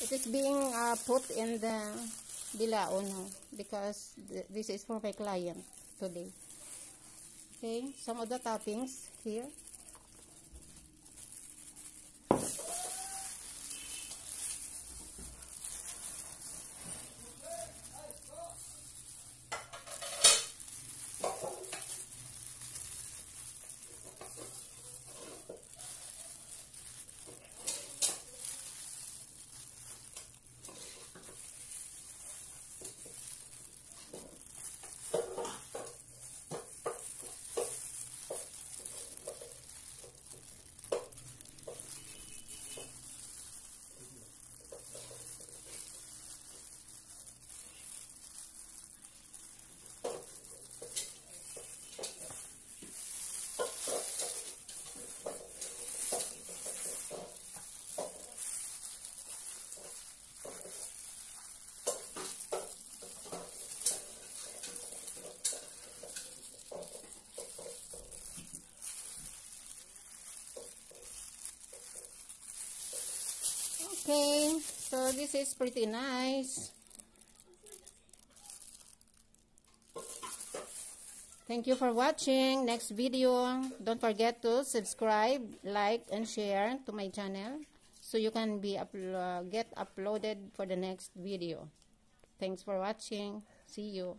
It is being uh, put in the bilao no because th this is for my client today. Okay, some of the toppings here. Okay, so this is pretty nice. Thank you for watching. Next video, don't forget to subscribe, like, and share to my channel so you can be get uploaded for the next video. Thanks for watching. See you.